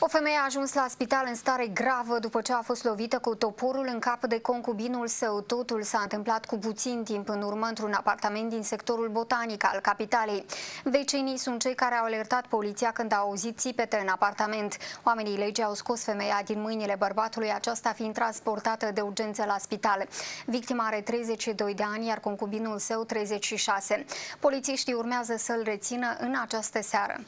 O femeie a ajuns la spital în stare gravă după ce a fost lovită cu toporul în cap de concubinul său. Totul s-a întâmplat cu puțin timp în urmă într-un apartament din sectorul botanic al capitalei. Vecinii sunt cei care au alertat poliția când au auzit țipete în apartament. Oamenii legii au scos femeia din mâinile bărbatului, aceasta fiind transportată de urgență la spital. Victima are 32 de ani, iar concubinul său 36. Polițiștii urmează să-l rețină în această seară.